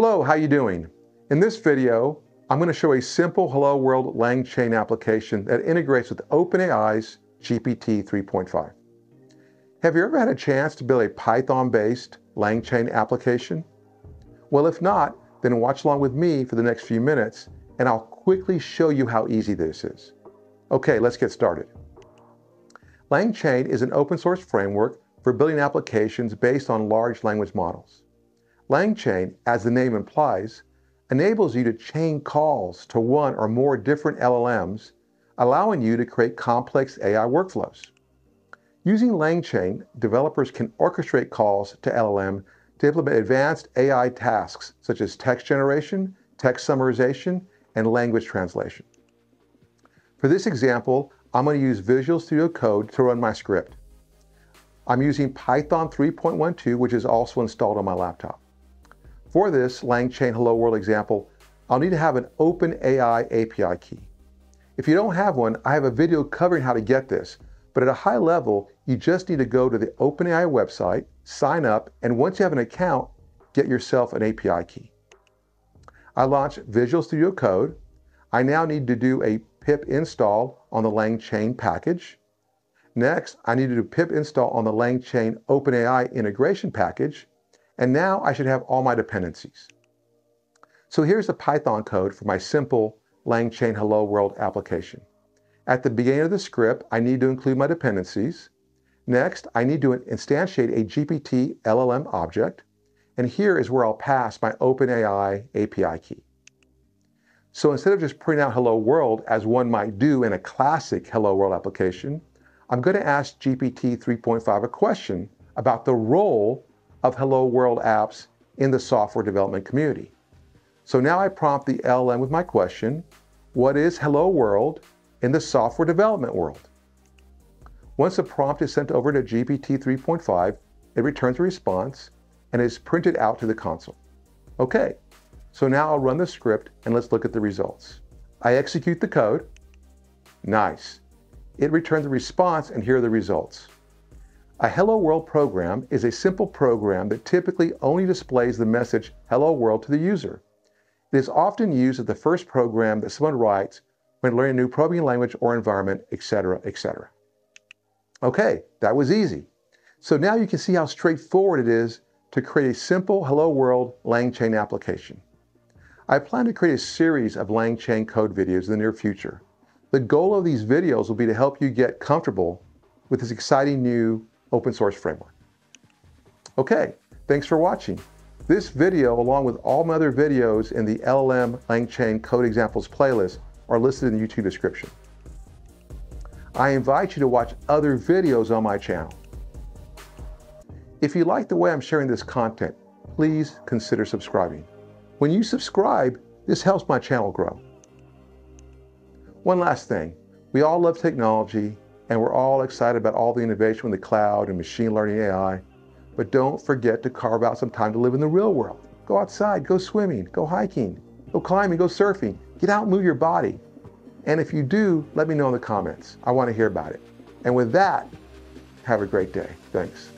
Hello, how you doing? In this video, I'm going to show a simple Hello World LangChain application that integrates with OpenAI's GPT 3.5. Have you ever had a chance to build a Python-based LangChain application? Well, if not, then watch along with me for the next few minutes and I'll quickly show you how easy this is. Okay, let's get started. LangChain is an open source framework for building applications based on large language models. LangChain, as the name implies, enables you to chain calls to one or more different LLMs, allowing you to create complex AI workflows. Using LangChain, developers can orchestrate calls to LLM to implement advanced AI tasks such as text generation, text summarization, and language translation. For this example, I'm going to use Visual Studio Code to run my script. I'm using Python 3.12, which is also installed on my laptop. For this LangChain Hello World example, I'll need to have an OpenAI API key. If you don't have one, I have a video covering how to get this, but at a high level, you just need to go to the OpenAI website, sign up, and once you have an account, get yourself an API key. I launched Visual Studio Code. I now need to do a pip install on the LangChain package. Next, I need to do pip install on the LangChain OpenAI integration package. And now I should have all my dependencies. So here's the Python code for my simple LangChain Hello World application. At the beginning of the script, I need to include my dependencies. Next, I need to instantiate a GPT LLM object. And here is where I'll pass my OpenAI API key. So instead of just printing out Hello World as one might do in a classic Hello World application, I'm going to ask GPT 3.5 a question about the role of Hello World apps in the software development community. So now I prompt the LM with my question, what is Hello World in the software development world? Once the prompt is sent over to GPT 3.5, it returns a response and is printed out to the console. Okay, so now I'll run the script and let's look at the results. I execute the code. Nice. It returns a response and here are the results. A Hello World program is a simple program that typically only displays the message Hello World to the user. It is often used as the first program that someone writes when learning a new programming language or environment, etc., etc. Okay, that was easy. So now you can see how straightforward it is to create a simple Hello World LangChain application. I plan to create a series of LangChain code videos in the near future. The goal of these videos will be to help you get comfortable with this exciting new open source framework. Okay, thanks for watching. This video, along with all my other videos in the LLM LangChain Code Examples playlist, are listed in the YouTube description. I invite you to watch other videos on my channel. If you like the way I'm sharing this content, please consider subscribing. When you subscribe, this helps my channel grow. One last thing, we all love technology and we're all excited about all the innovation in the cloud and machine learning AI. But don't forget to carve out some time to live in the real world. Go outside, go swimming, go hiking, go climbing, go surfing. Get out and move your body. And if you do, let me know in the comments. I want to hear about it. And with that, have a great day. Thanks.